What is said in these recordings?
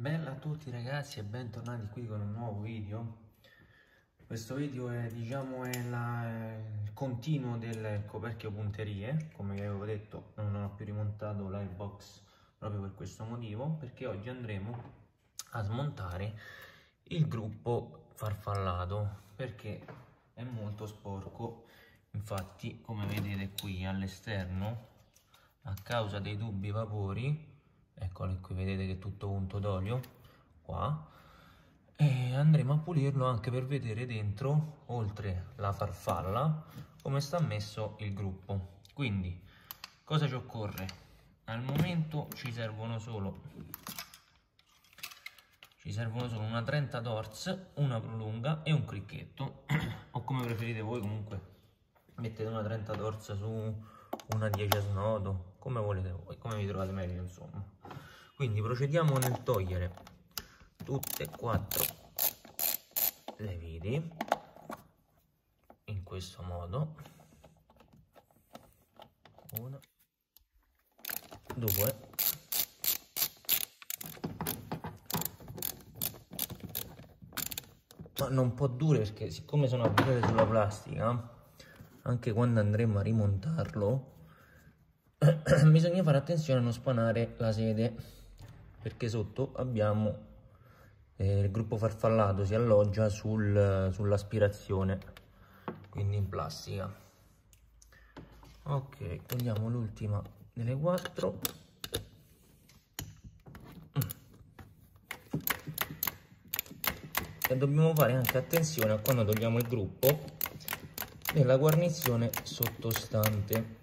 Bella a tutti ragazzi e bentornati qui con un nuovo video. Questo video è diciamo è la, il continuo del coperchio punterie. Come vi avevo detto non ho più rimontato livebox proprio per questo motivo perché oggi andremo a smontare il gruppo farfallato perché è molto sporco. Infatti come vedete qui all'esterno a causa dei tubi vapori eccolo qui vedete che è tutto unto d'olio qua. E andremo a pulirlo anche per vedere dentro oltre la farfalla come sta messo il gruppo. Quindi cosa ci occorre? Al momento ci servono solo ci servono solo una 30 dors una prolunga e un cricchetto. O come preferite voi comunque mettete una 30 dors su una 10 a snodo come volete voi come vi trovate meglio insomma quindi procediamo nel togliere tutte e quattro le viti in questo modo. Una due ma non può dure perché siccome sono abituate sulla plastica anche quando andremo a rimontarlo bisogna fare attenzione a non spanare la sede perché sotto abbiamo eh, il gruppo farfallato si alloggia sul, sull'aspirazione quindi in plastica. Ok togliamo l'ultima delle quattro. E dobbiamo fare anche attenzione a quando togliamo il gruppo nella guarnizione sottostante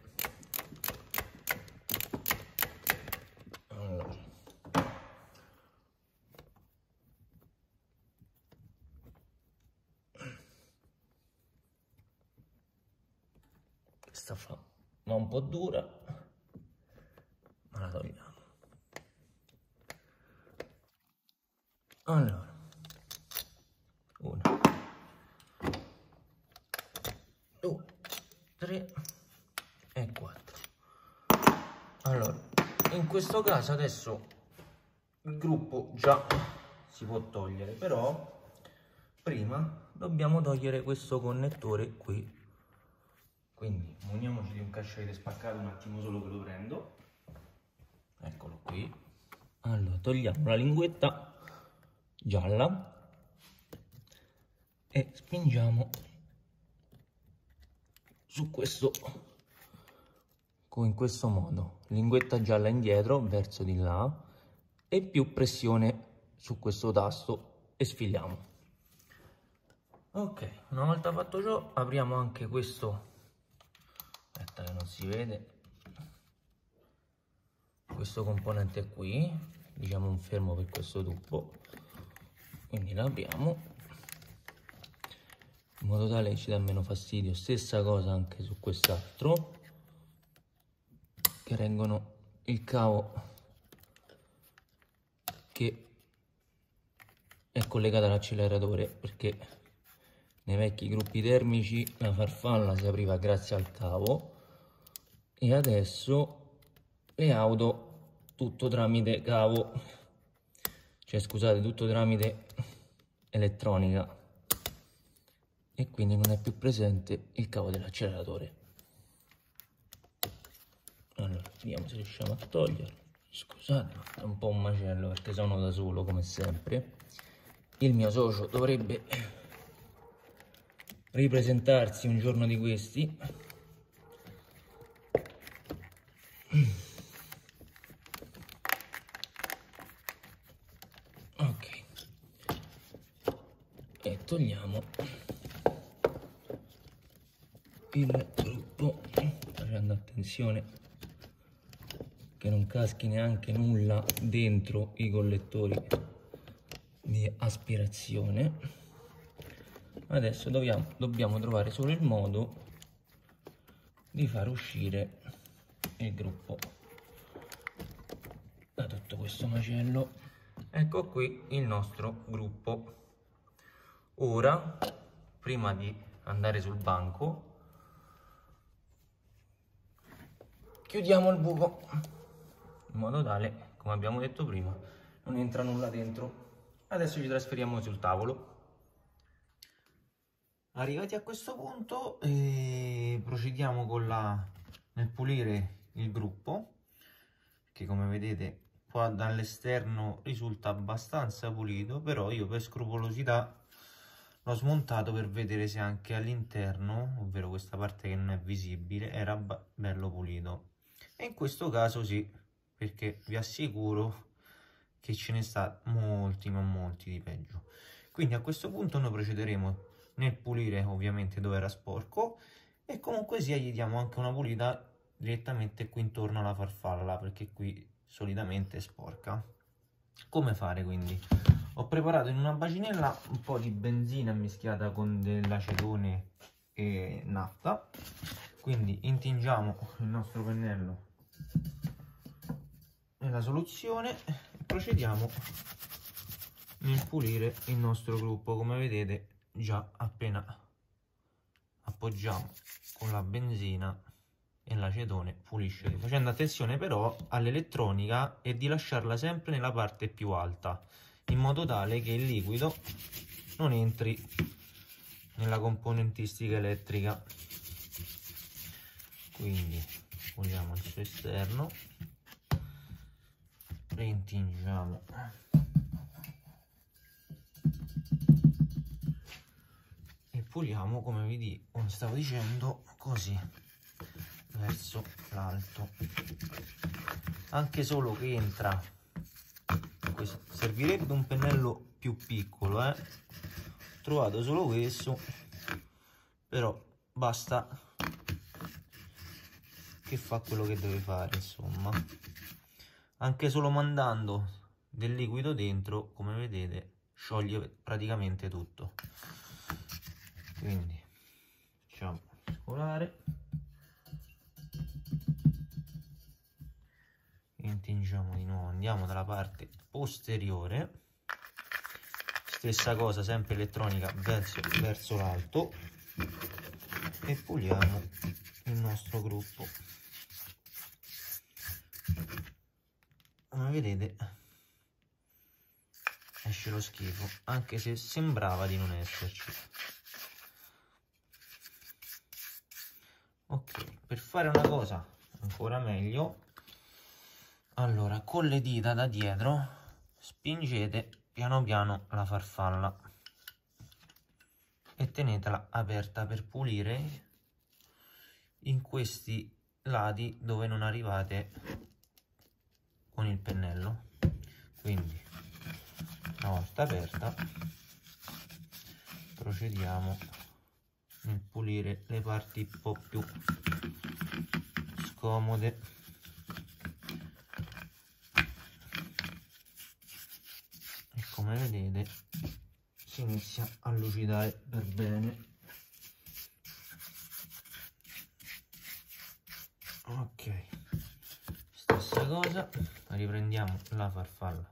questa fa ma un po' dura. Ma la togliamo. Allora. Una due. Tre. E quattro. Allora in questo caso adesso il gruppo già si può togliere però prima dobbiamo togliere questo connettore qui quindi muniamoci di un cascete spaccato un attimo solo che lo prendo. Eccolo qui. Allora togliamo la linguetta gialla e spingiamo su questo. In questo modo linguetta gialla indietro verso di là e più pressione su questo tasto e sfiliamo. Ok una volta fatto ciò apriamo anche questo aspetta che non si vede. Questo componente qui diciamo un fermo per questo tubo. Quindi l'apriamo in modo tale che ci dà meno fastidio. Stessa cosa anche su quest'altro che reggono il cavo che è collegato all'acceleratore perché nei vecchi gruppi termici la farfalla si apriva grazie al cavo e adesso le auto tutto tramite cavo. Cioè scusate tutto tramite elettronica. E quindi non è più presente il cavo dell'acceleratore. Allora vediamo se riusciamo a toglierlo. Scusate è un po' un macello perché sono da solo come sempre. Il mio socio dovrebbe ripresentarsi un giorno di questi ok e togliamo il gruppo facendo attenzione che non caschi neanche nulla dentro i collettori di aspirazione. Adesso dobbiamo, dobbiamo trovare solo il modo di far uscire il gruppo da tutto questo macello. Ecco qui il nostro gruppo. Ora prima di andare sul banco chiudiamo il buco. In modo tale come abbiamo detto prima non entra nulla dentro. Adesso ci trasferiamo sul tavolo. Arrivati a questo punto eh, procediamo con la nel pulire il gruppo che come vedete qua dall'esterno risulta abbastanza pulito però io per scrupolosità l'ho smontato per vedere se anche all'interno ovvero questa parte che non è visibile era bello pulito e in questo caso sì perché vi assicuro che ce ne sta molti ma molti di peggio. Quindi a questo punto noi procederemo nel pulire ovviamente dove era sporco e comunque sia gli diamo anche una pulita direttamente qui intorno alla farfalla perché qui solitamente è sporca. Come fare quindi? Ho preparato in una bacinella un po' di benzina mischiata con dell'acetone e nafta quindi intingiamo il nostro pennello nella soluzione e procediamo nel pulire il nostro gruppo. Come vedete già appena appoggiamo con la benzina e l'acetone pulisce. Facendo attenzione però all'elettronica e di lasciarla sempre nella parte più alta in modo tale che il liquido non entri nella componentistica elettrica quindi puliamo il suo esterno. Reintingiamo. E puliamo come vi stavo dicendo così verso l'alto. Anche solo che entra questo servirebbe un pennello più piccolo eh. Trovato solo questo però basta che fa quello che deve fare insomma. Anche solo mandando del liquido dentro come vedete scioglie praticamente tutto. Quindi facciamo scolare. Intingiamo di nuovo andiamo dalla parte posteriore. Stessa cosa sempre elettronica verso, verso l'alto. E puliamo il nostro gruppo come vedete esce lo schifo anche se sembrava di non esserci. Ok per fare una cosa ancora meglio allora con le dita da dietro spingete piano piano la farfalla e tenetela aperta per pulire in questi lati dove non arrivate con il pennello. Quindi una volta aperta procediamo nel pulire le parti un po' più scomode. E come vedete si inizia a lucidare per bene. Ok stessa cosa riprendiamo la farfalla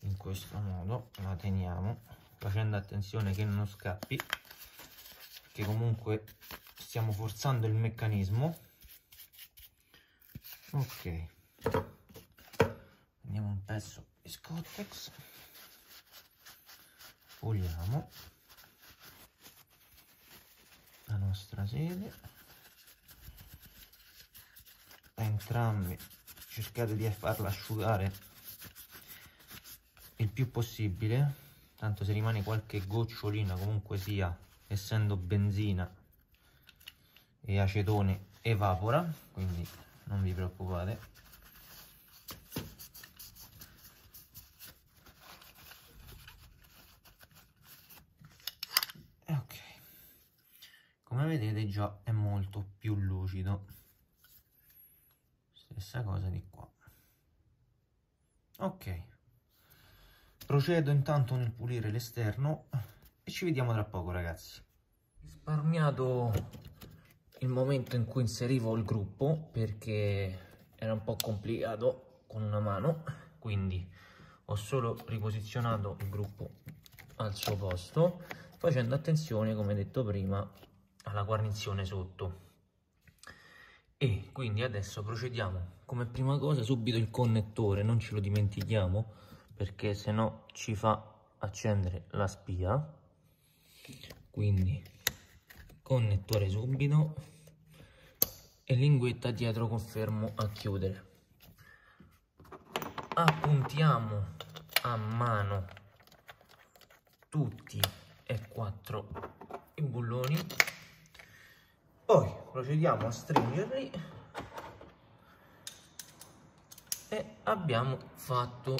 in questo modo la teniamo facendo attenzione che non scappi perché comunque stiamo forzando il meccanismo. Ok. Prendiamo un pezzo di scottex. Puliamo la nostra sede. Entrambi cercate di farla asciugare il più possibile tanto se rimane qualche gocciolina comunque sia essendo benzina e acetone evapora quindi non vi preoccupate. Ok. Come vedete già è molto più lucido stessa cosa di qua. Ok. Procedo intanto nel pulire l'esterno e ci vediamo tra poco ragazzi. Risparmiato il momento in cui inserivo il gruppo perché era un po' complicato con una mano quindi ho solo riposizionato il gruppo al suo posto facendo attenzione come detto prima alla guarnizione sotto e quindi adesso procediamo come prima cosa subito il connettore non ce lo dimentichiamo perché se no ci fa accendere la spia. Quindi connettore subito e linguetta dietro confermo a chiudere. Appuntiamo a mano tutti e quattro i bulloni. Poi procediamo a stringerli e abbiamo fatto.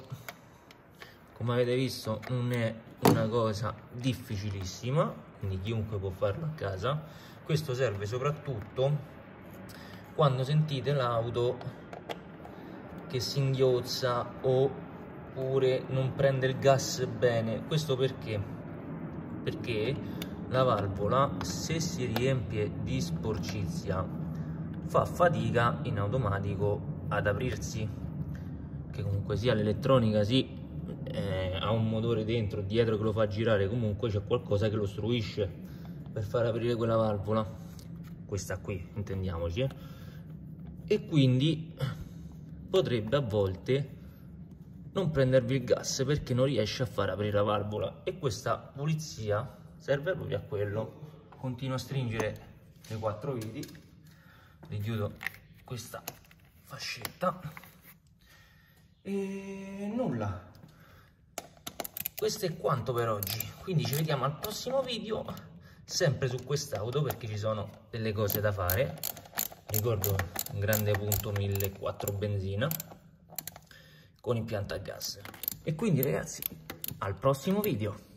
Come avete visto non è una cosa difficilissima quindi chiunque può farlo a casa. Questo serve soprattutto quando sentite l'auto che si inghiozza oppure non prende il gas bene. Questo perché? Perché la valvola se si riempie di sporcizia fa fatica in automatico ad aprirsi che comunque sia l'elettronica sì eh, ha un motore dentro dietro che lo fa girare comunque c'è qualcosa che lo ostruisce per far aprire quella valvola questa qui intendiamoci eh? e quindi potrebbe a volte non prendervi il gas perché non riesce a far aprire la valvola e questa pulizia serve proprio a quello. Continuo a stringere le quattro viti. Richiudo questa fascetta. E nulla. Questo è quanto per oggi. Quindi ci vediamo al prossimo video sempre su quest'auto perché ci sono delle cose da fare. Ricordo un grande punto 1004 benzina con impianto a gas e quindi ragazzi al prossimo video